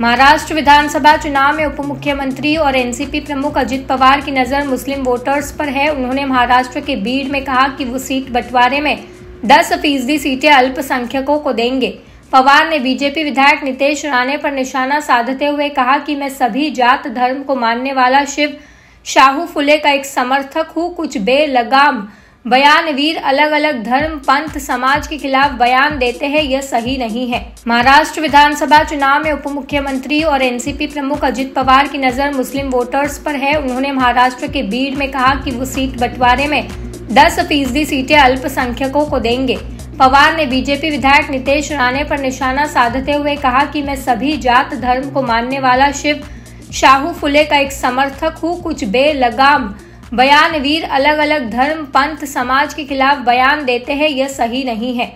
महाराष्ट्र विधानसभा चुनाव में उप मुख्यमंत्री और एनसीपी प्रमुख अजित पवार की नज़र मुस्लिम वोटर्स पर है। उन्होंने महाराष्ट्र के बीड़ में कहा कि वो सीट बंटवारे में 10 फ़ीसदी सीटें अल्पसंख्यकों को देंगे। पवार ने बीजेपी विधायक नितेश राणे पर निशाना साधते हुए कहा कि मैं सभी जात धर्म को मानने वाला शिव शाहू फुले का एक समर्थक हूँ। कुछ बेलगाम बयानवीर अलग अलग धर्म पंथ समाज के खिलाफ बयान देते हैं, यह सही नहीं है। महाराष्ट्र विधानसभा चुनाव में उप मुख्यमंत्री और एनसीपी प्रमुख अजित पवार की नज़र मुस्लिम वोटर्स पर है। उन्होंने महाराष्ट्र के बीड़ में कहा कि वो सीट बंटवारे में 10 फ़ीसदी सीटें अल्पसंख्यकों को देंगे। पवार ने बीजेपी विधायक नितेश राणे पर निशाना साधते हुए कहा कि मैं सभी जात धर्म को मानने वाला शिव शाहू फुले का एक समर्थक हूँ। कुछ बेलगाम बयानवीर अलग अलग धर्म, पंथ, समाज के खिलाफ बयान देते हैं, यह सही नहीं है।